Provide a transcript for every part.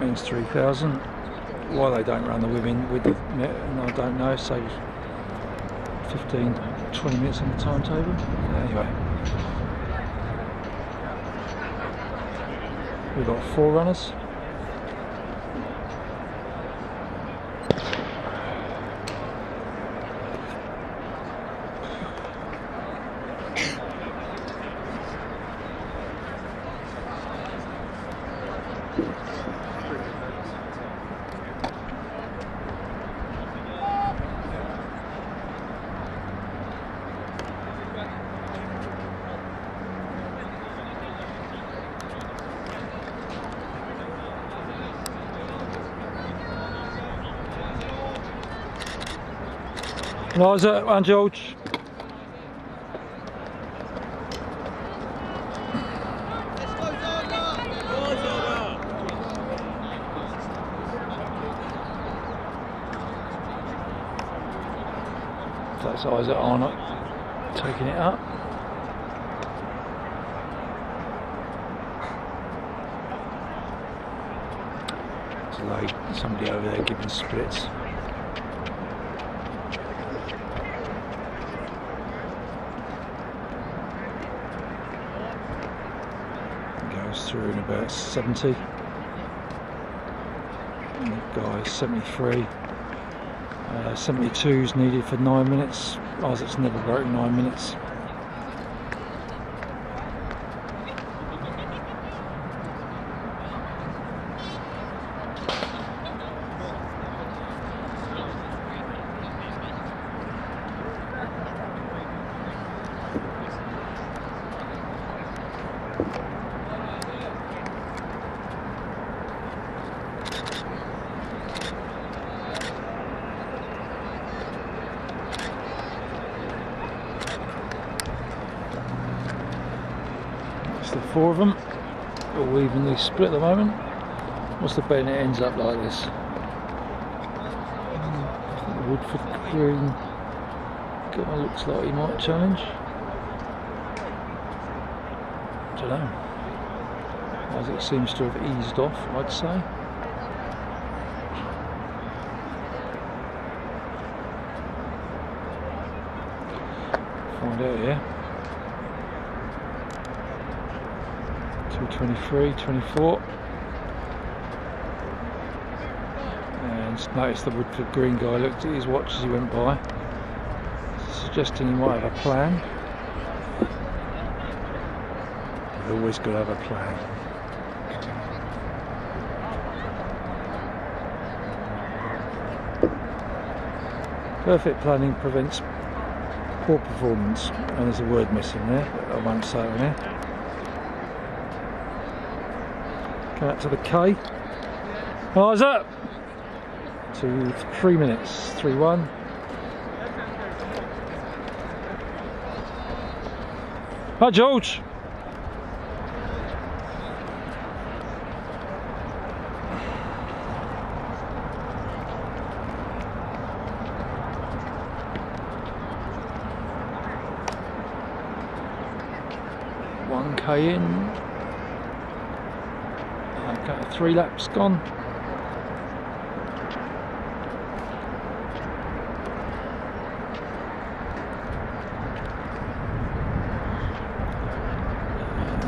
Men's 3000. Why they don't run the women with the net, I don't know. Say 15, 20 minutes on the timetable. Anyway. We've got four runners. Liza and George. That's Isaac Arnott taking it up. It's like somebody over there giving splits. Goes through in about 70. And the guy's 73. Uh, 72 is needed for nine minutes. Isaac's never broken nine minutes. It's the four of them, all evenly split at the moment. Must have been it ends up like this? Woodford Green guy looks like he might challenge. don't know. As it seems to have eased off, I'd say. Find out here. 223, 24. And noticed the Woodford Green guy looked at his watch as he went by, suggesting he might have a plan. You've always got to have a plan. Perfect planning prevents poor performance, and there's a word missing there, I won't say it on Come out to the K. Eyes up! Two, three minutes, 3 1. Hi, George. One K in. Three laps gone.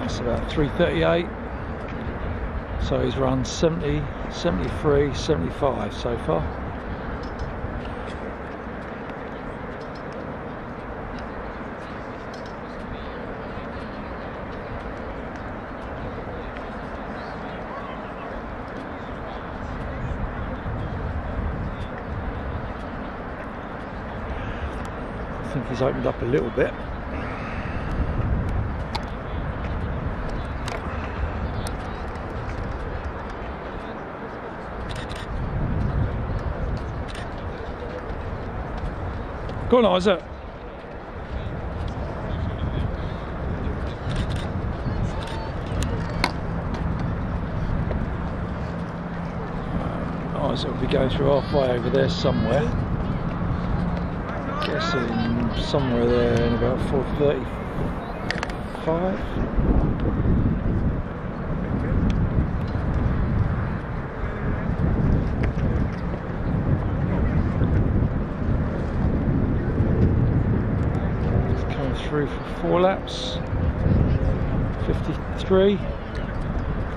That's about 338. So he's run 70, 73, 75 so far. Think he's opened up a little bit. Go on, Isaac. Um, Isaac will be going through halfway over there somewhere guessing somewhere there in about 4.35. through for four laps. 53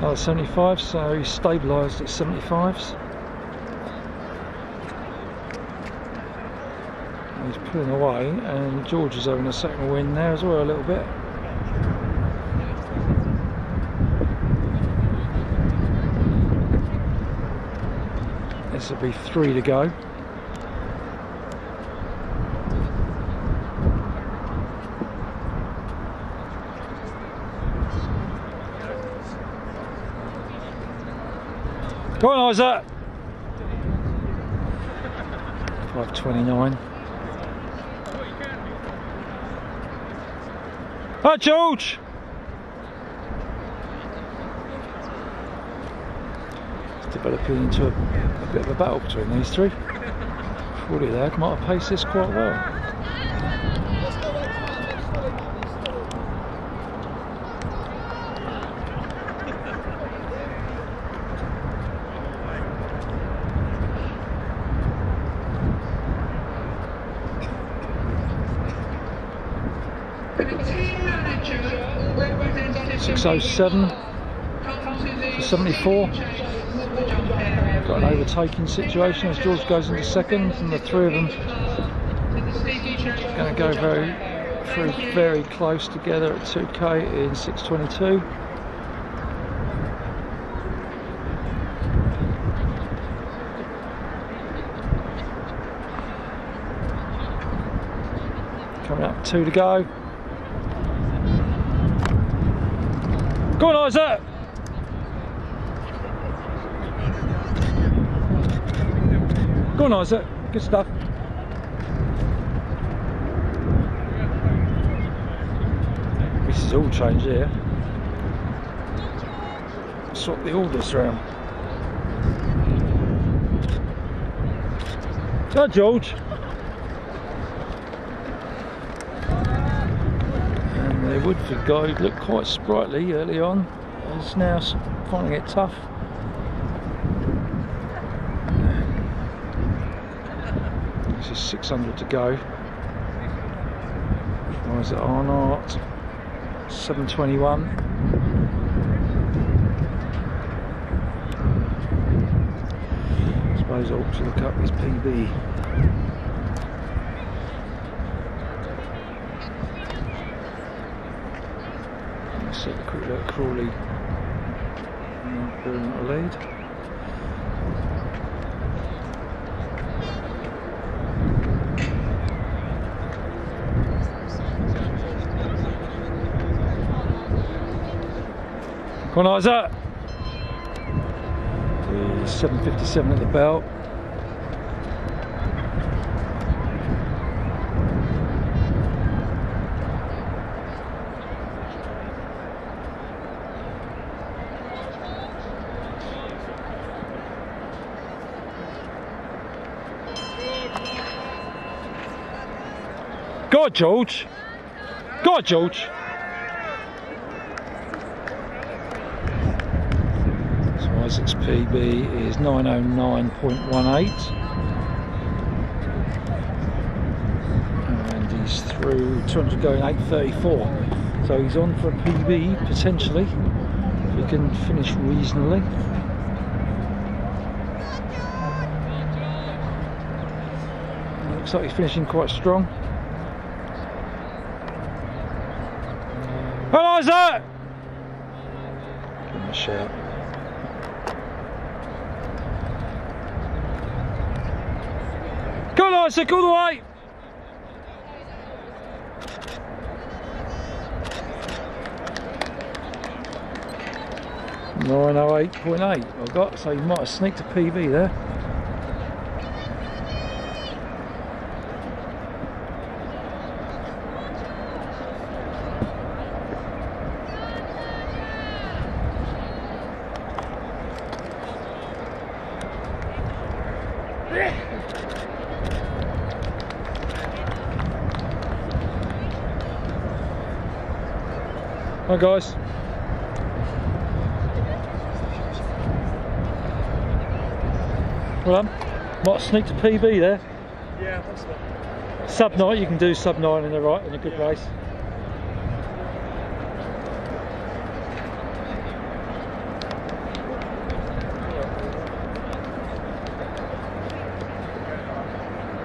out 75 so he's stabilised at 75s He's pulling away, and George is having a second win there as well, a little bit. This will be three to go. Go on, Isaac. 529. Hi, George. It's developing into a, a, bit of a battle between these three. Forty Lad might have paced this quite well. Six oh seven to seventy four. Got an overtaking situation as George goes into second, and the three of them going to go very through very close together at 2k in 622. Coming up, two to go. Go on, Isaac! Go on, Isaac. Good stuff. This is all changed here. Swap the orders around. Hi, George. And the Woodford guy who looked quite sprightly early on is now finding it tough. This is 600 to go. Why is it Arnott? 721. I suppose I ought to look up his PB. Let's have a quick look at Crawley. Burn a lead. Come on, Isaac. The 757 at the belt. Go George. Go George. So Isaac's PB is 909.18. And he's through 200 going 834. So he's on for a PB potentially. If he can finish reasonably. Looks like he's finishing quite strong. Hello, Isaac! Give him a shout. Go on, Isaac, all the way! Nine oh eight point eight I've got, so you might have sneaked a PB there. Hi guys. Well, um, might sneak to PB there. Yeah, that's it. Sub nine, you can do sub nine in the right in a good race.